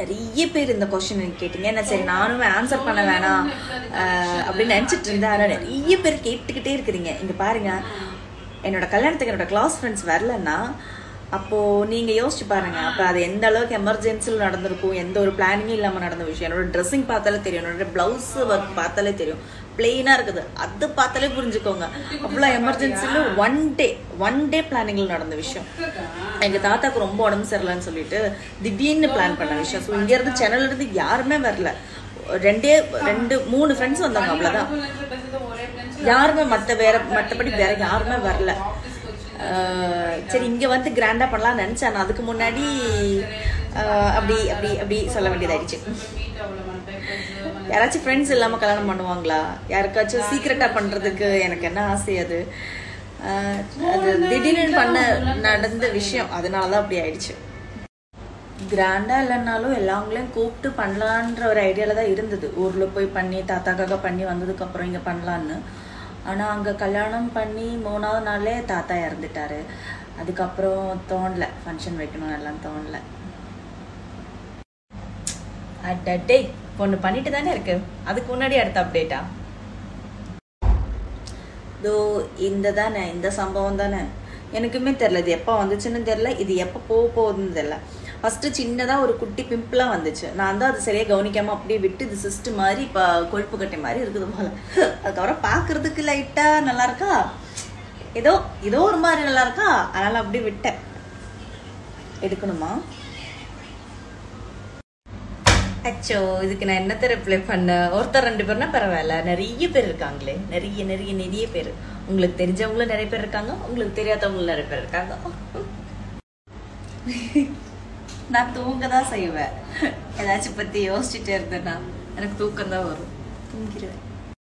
நிறைய பேர் இந்த கொஸ்டின் கேட்டீங்க. என்ன சரி நானும் ஆன்சர் பண்ண வேணாம். அப்படின்னு நினைச்சிட்டு இருந்தேன் ஆனால் நிறைய பேர் கேட்டுக்கிட்டே இருக்கிறீங்க. இங்க பாருங்க என்னோட கல்யாணத்துக்கு என்னோட கிளாஸ் ஃப்ரெண்ட்ஸ் வரலன்னா அப்போ நீங்க யோசிச்சு பாருங்க. அப்ப அது எந்த அளவுக்கு எமர்ஜென்சியில் நடந்திருக்கும் எந்த ஒரு பிளானிங்கும் இல்லாம நடந்த விஷயம். என்னோட ட்ரெஸ்ஸிங் பார்த்தாலே தெரியும். என்னோட பிளவுஸ் ஒர்க் பார்த்தாலே தெரியும். பிளெயினா இருக்குது. அது பார்த்தாலே புரிஞ்சுக்கோங்க. அவ்வளோ எமர்ஜென்சியில் ஒன் டே ஒன் டே பிளானிங்ல நடந்த விஷயம். எங்க தாத்தாக்கு ரொம்ப உடம்பு சரியில்லைன்னு சொல்லிட்டு திடீர்னு பிளான் பண்ண விஷயம். ஸோ இங்க இருந்து இருந்து யாருமே வரல. ரெண்டே ரெண்டு மூணு ஃப்ரெண்ட்ஸ் வந்தாங்க அவ்வளவுதான். யாருமே மற்ற வேற மற்றபடி வேற யாருமே வரல. சரி இங்கே வந்து கிராண்டாக பண்ணலாம் நினச்சேன். ஆனால் அதுக்கு முன்னாடி அப்படி அப்படி அப்படி சொல்ல வேண்டியதாயிடுச்சு. யாராச்சும் ஃப்ரெண்ட்ஸ் இல்லாமல் கல்யாணம் பண்ணுவாங்களா? யாருக்காச்சும் சீக்கிரட்டாக பண்ணுறதுக்கு எனக்கு என்ன ஆசை அது? அது திடீர்னு பண்ண நடந்த விஷயம். அதனால தான் அப்படி ஆயிடுச்சு. கிராண்டா இல்லைன்னாலும் எல்லாங்களையும் கூப்பிட்டு பண்ணலான்ற ஒரு ஐடியால தான் இருந்தது. ஊரில் போய் பண்ணி தாத்தாக்காக பண்ணி வந்ததுக்கப்புறம் இங்கே பண்ணலான்னு. ஆனால் அங்கே கல்யாணம் பண்ணி மூணாவது நாளே தாத்தா இறந்துட்டாரு. அதுக்கப்புறம் தோணல. ஃபங்க்ஷன் வைக்கணும் எல்லாம் தோணல. அட்டே பொண்ணு பண்ணிட்டு தானே இருக்கு. அதுக்கு முன்னாடி அடுத்த அப்டேட்டா இதோ இந்த தானே இந்த சம்பவம் தானே. எனக்குமே தெரியல இது எப்போ வந்துச்சுன்னு தெரியல இது எப்போ போக போகுதுன்னு தெரியல. ஃபர்ஸ்ட் சின்னதா ஒரு குட்டி பிம்பிளாக வந்துச்சு. நான் தான் அது சரியா கவனிக்காம அப்படியே விட்டு இது சிஸ்ட் மாதிரி இப்போ கொழுப்பு கட்டை மாதிரி இருக்குது போல. அதுக்கப்புறம் பார்க்குறதுக்கு லைட்டா நல்லா இருக்கா? ஏதோ ஏதோ ஒரு மாதிரி நல்லா இருக்கா? அதனால அப்படியே விட்டேன். எடுக்கணுமா? அச்சோ இதுக்கு நான் என்னத்தை ரிப்ளை பண்ண? ஒருத்தர் ரெண்டு பேர்னா பரவாயில்ல. நிறைய பேர் இருக்காங்களே. நிறைய நிறைய நிறைய பேர். உங்களுக்கு தெரிஞ்சவங்களும் நிறைய பேர் இருக்காங்க. உங்களுக்கு தெரியாதவங்களும் நிறைய பேர் இருக்காங்க. நான் தூங்க தான் செய்வேன். ஏதாச்சும் பத்தி யோசிச்சுட்டே இருந்தேன்னா எனக்கு தூக்கம் தான் வரும். தூங்கிடுவேன்